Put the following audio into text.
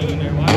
doing there. Why